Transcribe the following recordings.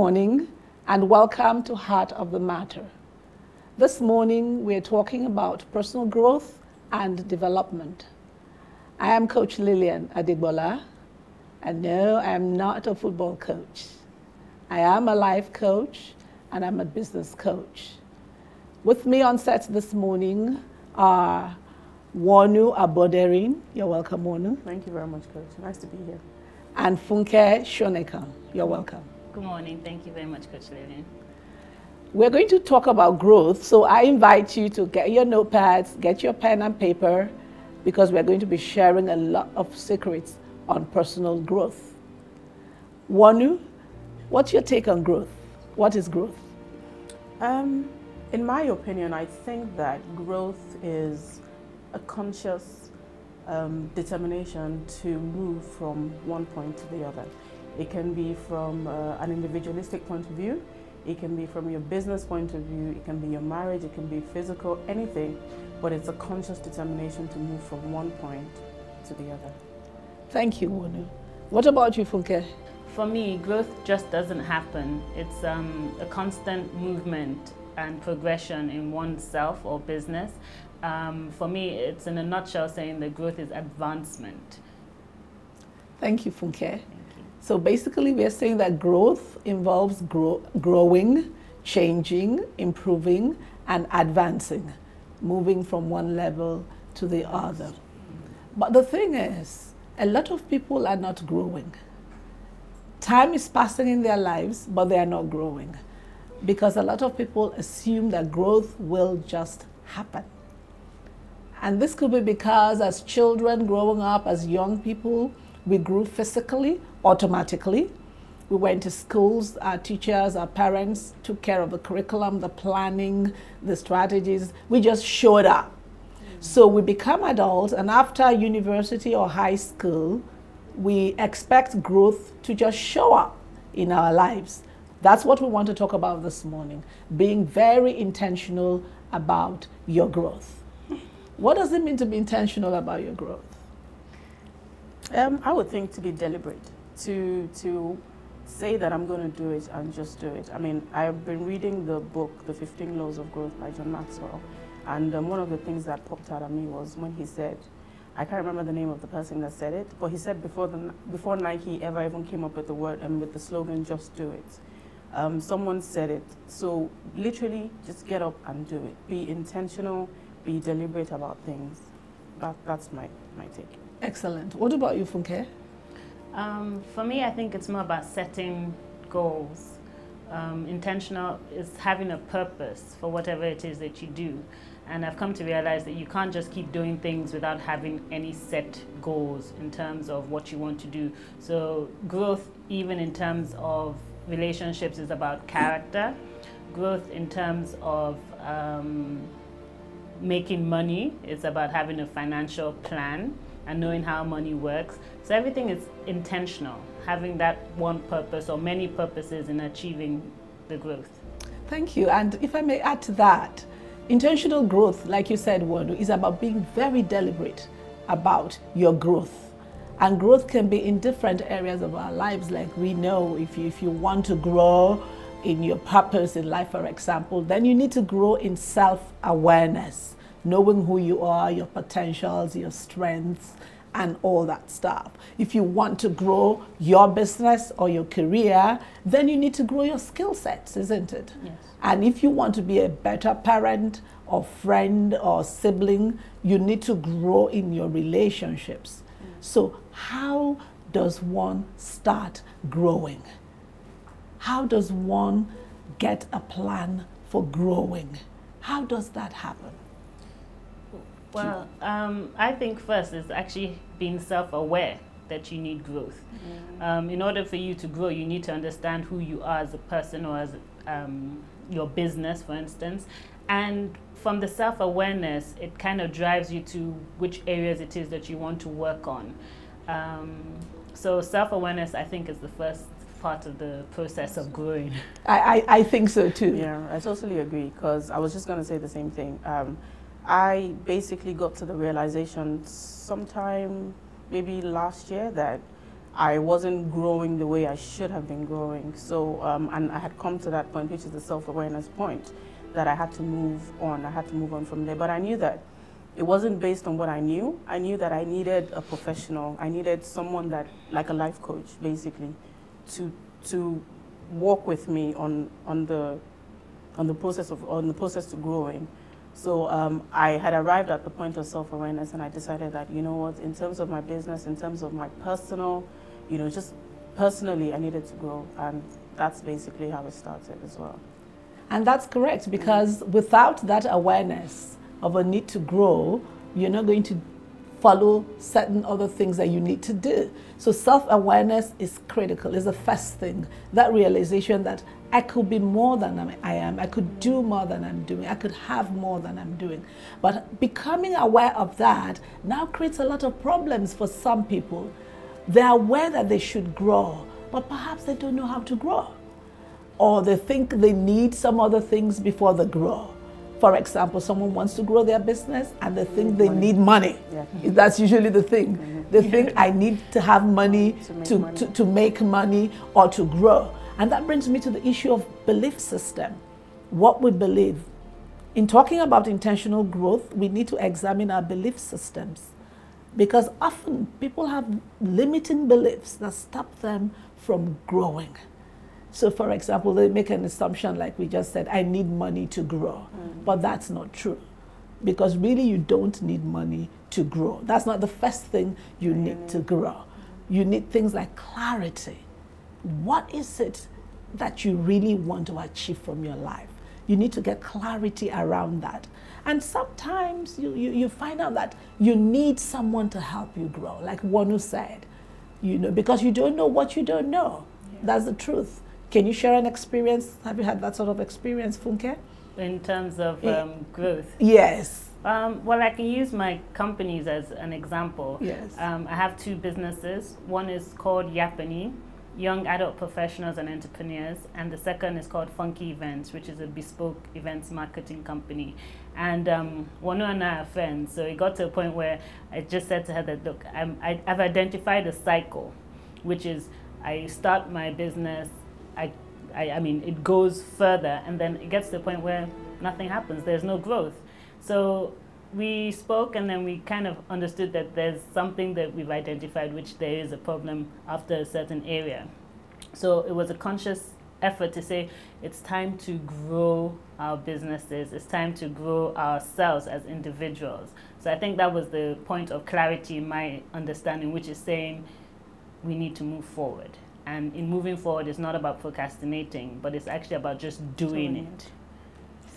morning and welcome to Heart of the Matter. This morning we're talking about personal growth and development. I am Coach Lillian Adegbola, and no, I am not a football coach. I am a life coach and I'm a business coach. With me on set this morning are Wonu Aboderin. You're welcome, Wonu. Thank you very much, Coach. Nice to be here. And Funke Shonekan. You're welcome. Good morning. Thank you very much, Coach Lillian. We're going to talk about growth, so I invite you to get your notepads, get your pen and paper, because we're going to be sharing a lot of secrets on personal growth. Wonu, what's your take on growth? What is growth? Um, in my opinion, I think that growth is a conscious um, determination to move from one point to the other. It can be from uh, an individualistic point of view, it can be from your business point of view, it can be your marriage, it can be physical, anything, but it's a conscious determination to move from one point to the other. Thank you, Wonu. What about you, Funke? For me, growth just doesn't happen. It's um, a constant movement and progression in oneself or business. Um, for me, it's in a nutshell saying that growth is advancement. Thank you, Funke. So basically, we are saying that growth involves grow, growing, changing, improving, and advancing, moving from one level to the other. But the thing is, a lot of people are not growing. Time is passing in their lives, but they are not growing. Because a lot of people assume that growth will just happen. And this could be because as children growing up, as young people, we grew physically, automatically. We went to schools, our teachers, our parents took care of the curriculum, the planning, the strategies. We just showed up. So we become adults, and after university or high school, we expect growth to just show up in our lives. That's what we want to talk about this morning being very intentional about your growth. What does it mean to be intentional about your growth? Um, I would think to be deliberate, to to say that I'm going to do it and just do it. I mean, I've been reading the book, The 15 Laws of Growth by John Maxwell, and um, one of the things that popped out at me was when he said, I can't remember the name of the person that said it, but he said before the before Nike ever even came up with the word and with the slogan, "Just do it." Um, someone said it. So literally, just get up and do it. Be intentional. Be deliberate about things. That, that's my my take. Excellent. What about you, Funke? Um, for me, I think it's more about setting goals. Um, intentional is having a purpose for whatever it is that you do. And I've come to realize that you can't just keep doing things without having any set goals in terms of what you want to do. So, growth, even in terms of relationships, is about character. Growth in terms of um, making money is about having a financial plan and knowing how money works. So everything is intentional, having that one purpose or many purposes in achieving the growth. Thank you. And if I may add to that, intentional growth, like you said, Wonu, is about being very deliberate about your growth. And growth can be in different areas of our lives. Like we know if you, if you want to grow in your purpose in life, for example, then you need to grow in self awareness knowing who you are, your potentials, your strengths, and all that stuff. If you want to grow your business or your career, then you need to grow your skill sets, isn't it? Yes. And if you want to be a better parent or friend or sibling, you need to grow in your relationships. Mm. So, how does one start growing? How does one get a plan for growing? How does that happen? Well, um, I think first is actually being self-aware that you need growth. Mm. Um, in order for you to grow, you need to understand who you are as a person or as um, your business, for instance. And from the self-awareness, it kind of drives you to which areas it is that you want to work on. Um, so self-awareness, I think, is the first part of the process of growing. I, I, I think so too. Yeah, I totally agree because I was just going to say the same thing. Um, I basically got to the realization sometime maybe last year that I wasn't growing the way I should have been growing. So, um, and I had come to that point, which is the self-awareness point, that I had to move on. I had to move on from there. But I knew that it wasn't based on what I knew. I knew that I needed a professional. I needed someone that, like a life coach, basically, to to walk with me on on the on the process of on the process to growing. So um, I had arrived at the point of self-awareness, and I decided that you know what, in terms of my business, in terms of my personal you know, just personally, I needed to grow. And that's basically how it started as well. And that's correct because without that awareness of a need to grow, you're not going to follow certain other things that you need to do. So self awareness is critical, is the first thing. That realization that I could be more than I am, I could do more than I'm doing, I could have more than I'm doing. But becoming aware of that now creates a lot of problems for some people they're aware that they should grow, but perhaps they don't know how to grow. Or they think they need some other things before they grow. For example, someone wants to grow their business and they think they money. need money. Yeah. That's usually the thing. Mm-hmm. They think I need to have money to make, to, money. To, to make money or to grow. And that brings me to the issue of belief system. What we believe. In talking about intentional growth, we need to examine our belief systems. Because often people have limiting beliefs that stop them from growing. So, for example, they make an assumption like we just said, I need money to grow. Mm. But that's not true. Because really, you don't need money to grow. That's not the first thing you need to grow. You need things like clarity. What is it that you really want to achieve from your life? You need to get clarity around that. And sometimes you, you, you find out that you need someone to help you grow, like Wonu said, you know, because you don't know what you don't know. Yeah. That's the truth. Can you share an experience? Have you had that sort of experience, Funke? In terms of um, growth? Yes. Um, well, I can use my companies as an example. Yes. Um, I have two businesses. One is called Yapani, young adult professionals and entrepreneurs, and the second is called Funky Events, which is a bespoke events marketing company. And um, one and I are friends, so it got to a point where I just said to her that, look, I'm, I, I've identified a cycle, which is I start my business, I, I, I mean, it goes further, and then it gets to the point where nothing happens, there's no growth. So we spoke and then we kind of understood that there's something that we've identified which there is a problem after a certain area. So it was a conscious effort to say it's time to grow our businesses, it's time to grow ourselves as individuals. So I think that was the point of clarity in my understanding, which is saying we need to move forward. And in moving forward, it's not about procrastinating, but it's actually about just doing, doing it.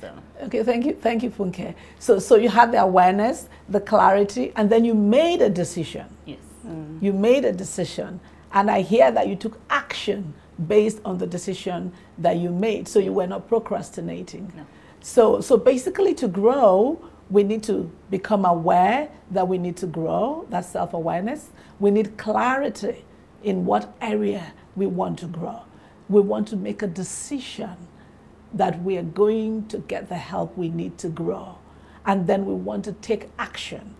So. Okay, thank you, thank you, Funke. So, so you had the awareness, the clarity, and then you made a decision. Yes. Mm. You made a decision, and I hear that you took action based on the decision that you made. So you were not procrastinating. No. So, so basically, to grow, we need to become aware that we need to grow. That's self-awareness. We need clarity in what area we want to grow. We want to make a decision that we are going to get the help we need to grow. And then we want to take action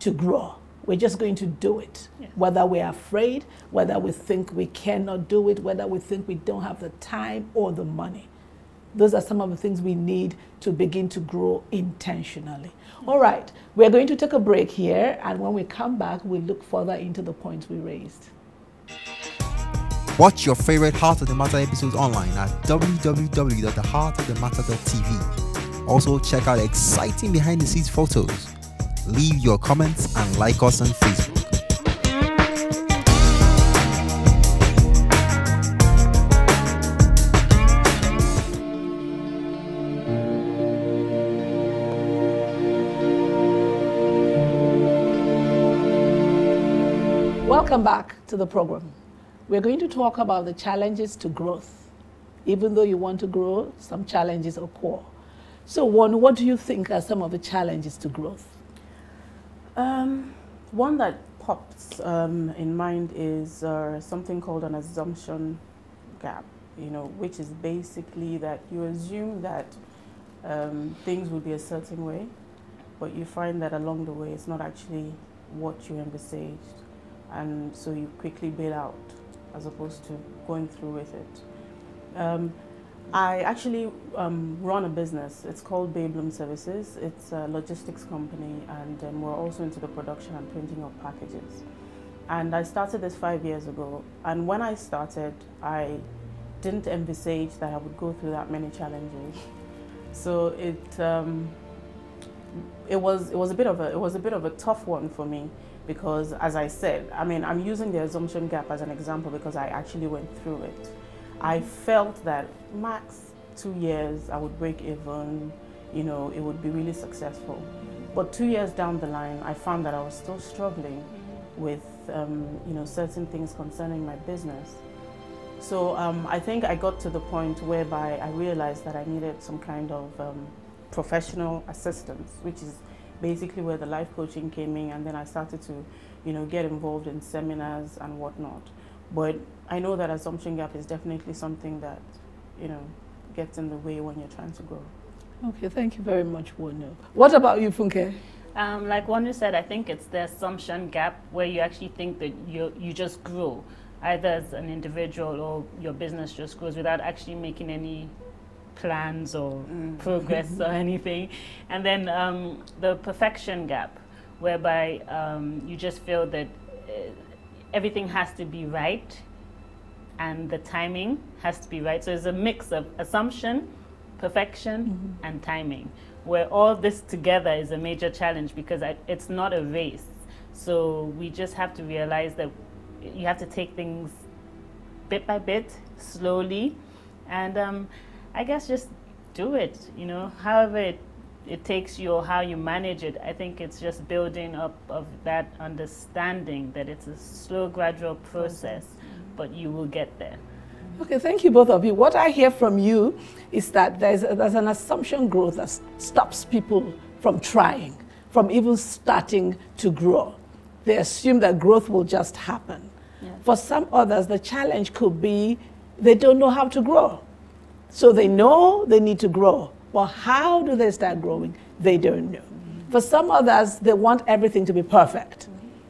to grow. We're just going to do it. Yeah. Whether we're afraid, whether we think we cannot do it, whether we think we don't have the time or the money. Those are some of the things we need to begin to grow intentionally. All right, we're going to take a break here, and when we come back, we'll look further into the points we raised. Watch your favorite Heart of the Matter episodes online at www.theheartofthematter.tv. Also, check out exciting behind the scenes photos. Leave your comments and like us on Facebook. Welcome back to the program. We're going to talk about the challenges to growth. Even though you want to grow, some challenges occur. So, one, what do you think are some of the challenges to growth? Um, one that pops um, in mind is uh, something called an assumption gap, you know, which is basically that you assume that um, things will be a certain way, but you find that along the way it's not actually what you envisaged. and so you quickly bail out as opposed to going through with it. Um, I actually um, run a business. It's called Bay Bloom Services. It's a logistics company, and um, we're also into the production and printing of packages. And I started this five years ago. And when I started, I didn't envisage that I would go through that many challenges. So it um, it was it was a bit of a it was a bit of a tough one for me because as I said, I mean I'm using the assumption gap as an example because I actually went through it. I felt that max two years I would break even, you know, it would be really successful. But two years down the line, I found that I was still struggling with, um, you know, certain things concerning my business. So um, I think I got to the point whereby I realized that I needed some kind of um, professional assistance, which is basically where the life coaching came in, and then I started to, you know, get involved in seminars and whatnot. But I know that assumption gap is definitely something that, you know, gets in the way when you're trying to grow. Okay, thank you very much, Wonu. What about you, Funke? Um, like Wonu said, I think it's the assumption gap where you actually think that you you just grow, either as an individual or your business just grows without actually making any plans or mm. progress or anything. And then um, the perfection gap, whereby um, you just feel that uh, everything has to be right and the timing has to be right. So it's a mix of assumption, perfection, mm-hmm. and timing, where all this together is a major challenge because I, it's not a race. So we just have to realize that you have to take things bit by bit, slowly, and um, I guess just do it. You know, however it it takes you or how you manage it. I think it's just building up of that understanding that it's a slow, gradual process, mm-hmm. but you will get there. Okay, thank you both of you. What I hear from you is that there's, there's an assumption growth that stops people from trying, from even starting to grow. They assume that growth will just happen. Yeah. For some others, the challenge could be they don't know how to grow. So they know they need to grow, well, how do they start growing? They don't know. For some others, they want everything to be perfect.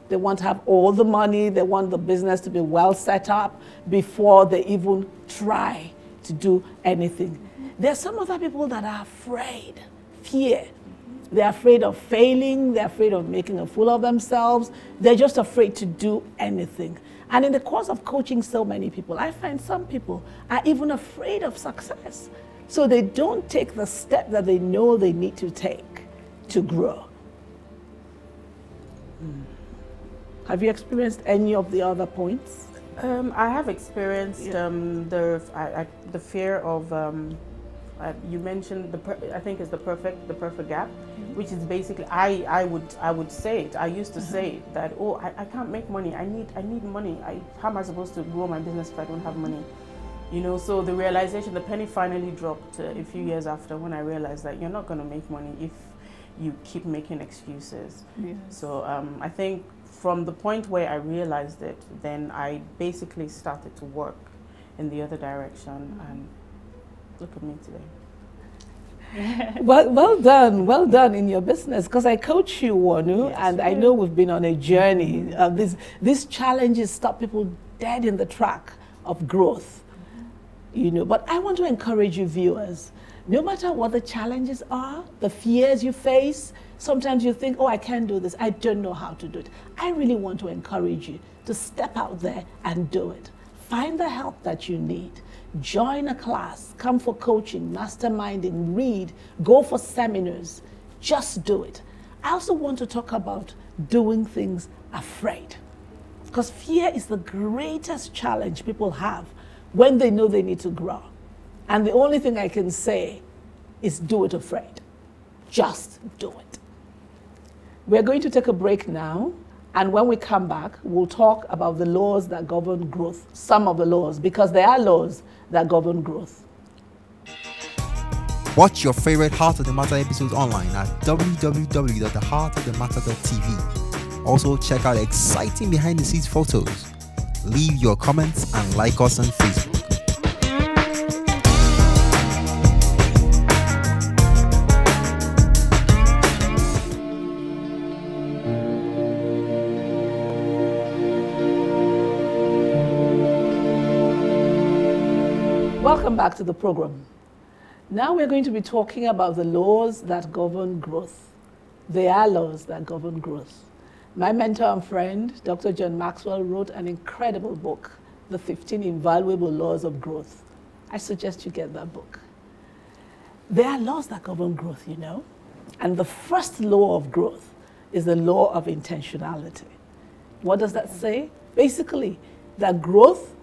They want to have all the money, they want the business to be well set up before they even try to do anything. There are some other people that are afraid, fear. They're afraid of failing, they're afraid of making a fool of themselves, they're just afraid to do anything. And in the course of coaching so many people, I find some people are even afraid of success. So they don't take the step that they know they need to take to grow. Mm. Have you experienced any of the other points? Um, I have experienced yeah. um, the I, I, the fear of um, uh, you mentioned the per, I think it's the perfect the perfect gap, mm-hmm. which is basically I, I would I would say it. I used to mm-hmm. say that oh I, I can't make money. I need I need money. I, how am I supposed to grow my business if I don't have money? You know, so the realization, the penny finally dropped uh, a few years after when I realized that you're not going to make money if you keep making excuses. Yes. So um, I think from the point where I realized it, then I basically started to work in the other direction. Mm-hmm. And look at me today. well, well done, well done in your business. Because I coach you, Wonu, yes, and I know we've been on a journey. Uh, these these challenges stop people dead in the track of growth you know. But I want to encourage you, viewers, no matter what the challenges are, the fears you face, sometimes you think, oh, I can't do this, I don't know how to do it. I really want to encourage you to step out there and do it. Find the help that you need. Join a class, come for coaching, masterminding, read, go for seminars. Just do it. I also want to talk about doing things afraid. Because fear is the greatest challenge people have when they know they need to grow. And the only thing I can say is do it afraid. Just do it. We're going to take a break now. And when we come back, we'll talk about the laws that govern growth, some of the laws, because there are laws that govern growth. Watch your favorite Heart of the Matter episodes online at www.theheartofthematter.tv. Also, check out exciting behind the scenes photos leave your comments and like us on Facebook. Welcome back to the program. Now we're going to be talking about the laws that govern growth. There are laws that govern growth. My mentor and friend, Dr. John Maxwell, wrote an incredible book, The 15 Invaluable Laws of Growth. I suggest you get that book. There are laws that govern growth, you know. And the first law of growth is the law of intentionality. What does that say? Basically, that growth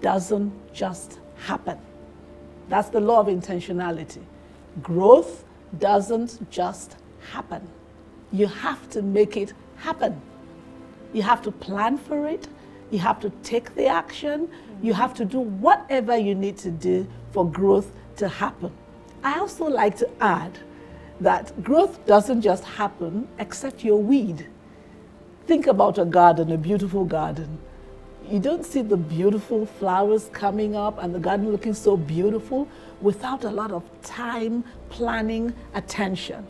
doesn't just happen. That's the law of intentionality. Growth doesn't just happen. You have to make it happen. You have to plan for it. You have to take the action. You have to do whatever you need to do for growth to happen. I also like to add that growth doesn't just happen except your weed. Think about a garden, a beautiful garden. You don't see the beautiful flowers coming up and the garden looking so beautiful without a lot of time, planning, attention.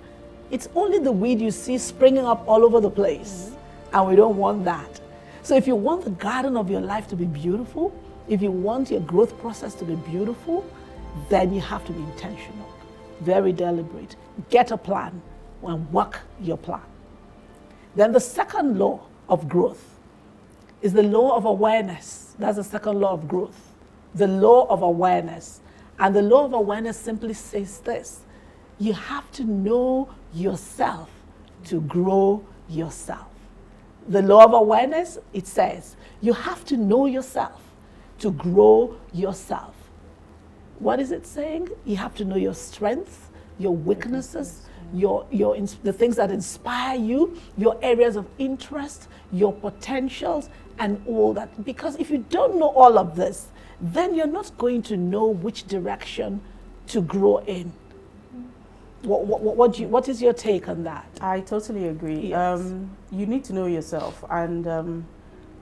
It's only the weed you see springing up all over the place, and we don't want that. So, if you want the garden of your life to be beautiful, if you want your growth process to be beautiful, then you have to be intentional, very deliberate. Get a plan and work your plan. Then, the second law of growth is the law of awareness. That's the second law of growth. The law of awareness. And the law of awareness simply says this you have to know yourself to grow yourself. The law of awareness, it says, you have to know yourself to grow yourself. What is it saying? You have to know your strengths, your weaknesses, your, your, the things that inspire you, your areas of interest, your potentials, and all that. Because if you don't know all of this, then you're not going to know which direction to grow in. What, what, what, do you, what is your take on that? I totally agree. Yes. Um, you need to know yourself. And um,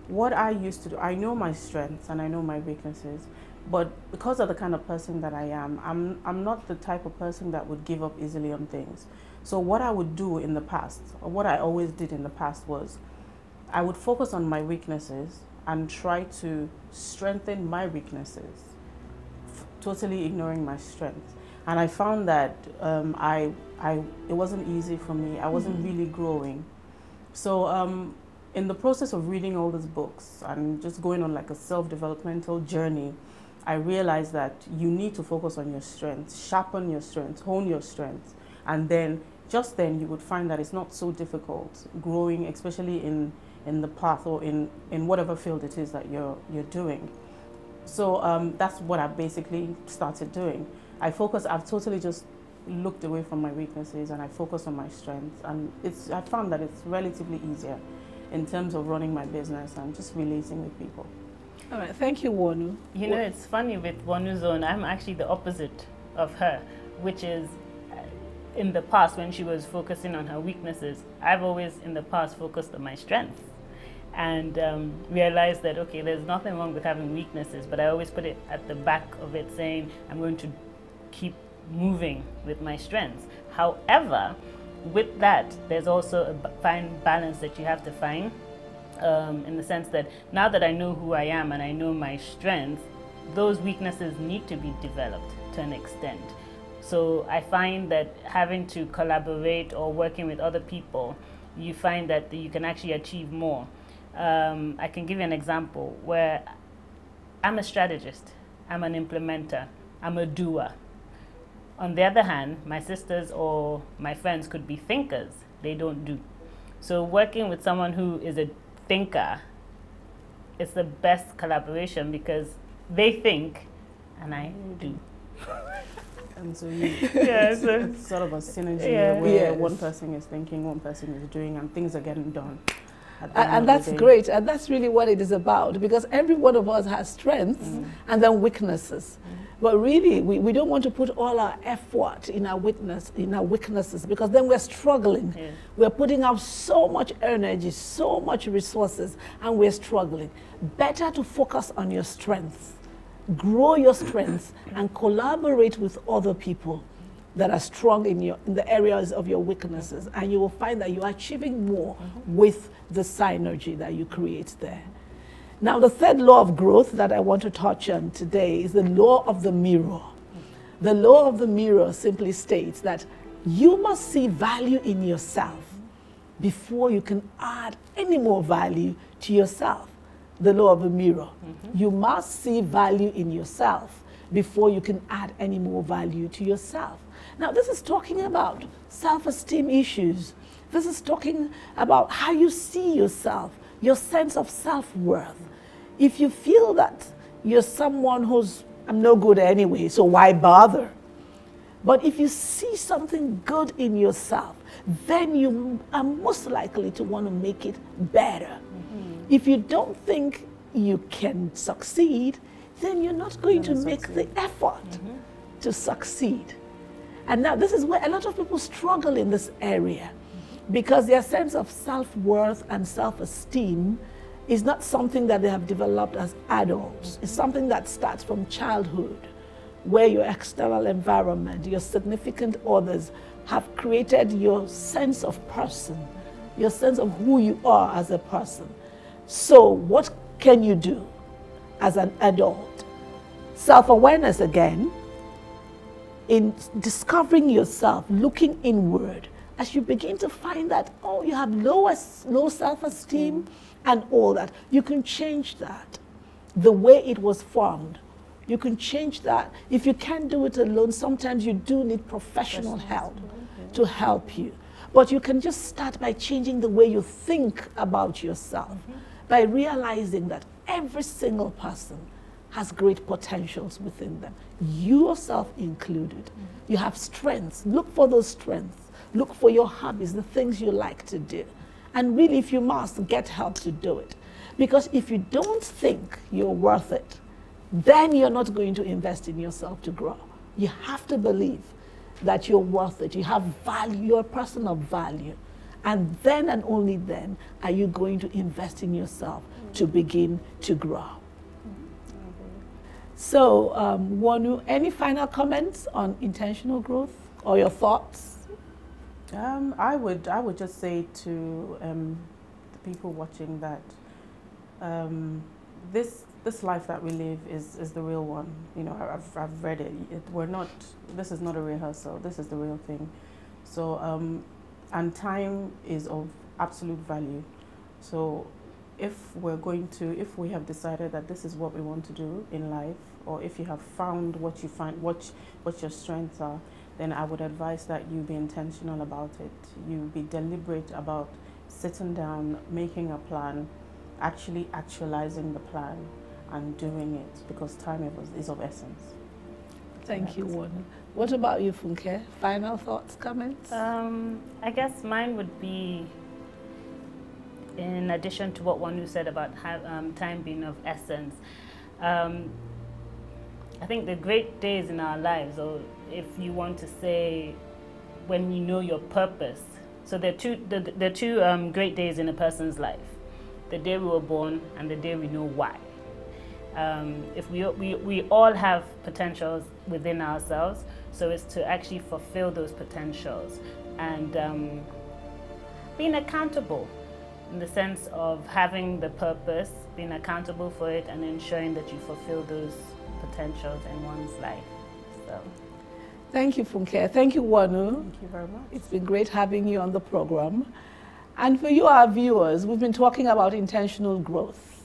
what I used to do, I know my strengths and I know my weaknesses. But because of the kind of person that I am, I'm, I'm not the type of person that would give up easily on things. So what I would do in the past, or what I always did in the past was, I would focus on my weaknesses and try to strengthen my weaknesses, totally ignoring my strengths and I found that um, I, I, it wasn't easy for me. I wasn't mm-hmm. really growing. So um, in the process of reading all these books and just going on like a self-developmental journey, I realized that you need to focus on your strengths, sharpen your strengths, hone your strengths, and then just then you would find that it's not so difficult growing, especially in in the path or in in whatever field it is that you're you're doing. So um, that's what I basically started doing. I focus, I've totally just looked away from my weaknesses and I focus on my strengths. And it's, I found that it's relatively easier in terms of running my business and just relating with people. All right, thank you, Wonu. You know, it's funny with Wonu's own, I'm actually the opposite of her, which is uh, in the past when she was focusing on her weaknesses, I've always in the past focused on my strengths and um, realized that okay, there's nothing wrong with having weaknesses, but I always put it at the back of it saying I'm going to keep moving with my strengths. However, with that, there's also a fine balance that you have to find um, in the sense that now that I know who I am and I know my strengths, those weaknesses need to be developed to an extent. So I find that having to collaborate or working with other people, you find that you can actually achieve more. Um, I can give you an example where I'm a strategist, I'm an implementer, I'm a doer. On the other hand, my sisters or my friends could be thinkers. They don't do. So working with someone who is a thinker is the best collaboration because they think and I do. And so you, yeah, so it's sort of a synergy yeah. where yes. one person is thinking, one person is doing, and things are getting done. And, that's great. And that's really what it is about because every one of us has strengths mm. and then weaknesses. Mm. But really, we, we don't want to put all our effort in our witness, in our weaknesses, because then we're struggling. Yeah. We're putting out so much energy, so much resources, and we're struggling. Better to focus on your strengths, grow your strengths, and collaborate with other people that are strong in, your, in the areas of your weaknesses, and you will find that you are achieving more mm -hmm. with the synergy that you create there. Now, the third law of growth that I want to touch on today is the law of the mirror. The law of the mirror simply states that you must see value in yourself before you can add any more value to yourself. The law of the mirror. Mm-hmm. You must see value in yourself before you can add any more value to yourself. Now, this is talking about self esteem issues. This is talking about how you see yourself, your sense of self worth. If you feel that you're someone who's, I'm no good anyway, so why bother? But if you see something good in yourself, then you are most likely to want to make it better. Mm-hmm. If you don't think you can succeed, then you're not going to make the effort mm-hmm. to succeed. And now, this is where a lot of people struggle in this area because their sense of self worth and self esteem is not something that they have developed as adults. It's something that starts from childhood, where your external environment, your significant others have created your sense of person, your sense of who you are as a person. So, what can you do as an adult? Self awareness again, in discovering yourself, looking inward, as you begin to find that, oh, you have low, low self esteem mm. and all that, you can change that the way it was formed. You can change that. If you can't do it alone, sometimes you do need professional help to help you. But you can just start by changing the way you think about yourself, mm -hmm. by realizing that every single person has great potentials within them, yourself included. Mm -hmm. You have strengths. Look for those strengths. Look for your hobbies, the things you like to do. And really, if you must, get help to do it. Because if you don't think you're worth it, then you're not going to invest in yourself to grow. You have to believe that you're worth it. You have value, you're a person of value. And then and only then are you going to invest in yourself to begin to grow. So, um, Wonu, any final comments on intentional growth or your thoughts? Um, I would I would just say to um, the people watching that um, this this life that we live is, is the real one. You know, I've, I've read it. it. We're not. This is not a rehearsal. This is the real thing. So, um, and time is of absolute value. So if we're going to, if we have decided that this is what we want to do in life, or if you have found what you find, what, what your strengths are, then I would advise that you be intentional about it. You be deliberate about sitting down, making a plan, actually actualizing the plan and doing it because time is of essence. Thank you, Warren. What about you, Funke? Final thoughts, comments? Um, I guess mine would be in addition to what Wonu said about have, um, time being of essence, um, I think the great days in our lives, or if you want to say, when you know your purpose. So there are two, there, are two um, great days in a person's life: the day we were born and the day we know why. Um, if we, we, we all have potentials within ourselves, so it's to actually fulfill those potentials and um, being accountable in the sense of having the purpose, being accountable for it, and ensuring that you fulfill those potentials in one's life. So. Thank you, Funke. Thank you, Wonu. Thank you very much. It's been great having you on the program. And for you, our viewers, we've been talking about intentional growth.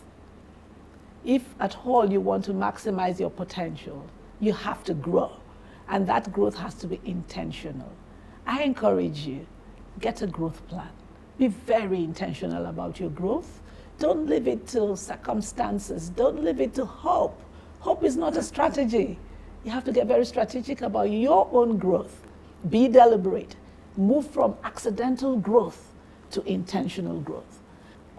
If at all you want to maximize your potential, you have to grow. And that growth has to be intentional. I encourage you, get a growth plan. Be very intentional about your growth. Don't leave it to circumstances. Don't leave it to hope. Hope is not a strategy. You have to get very strategic about your own growth. Be deliberate. Move from accidental growth to intentional growth.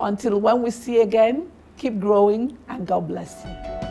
Until when we see again, keep growing and God bless you.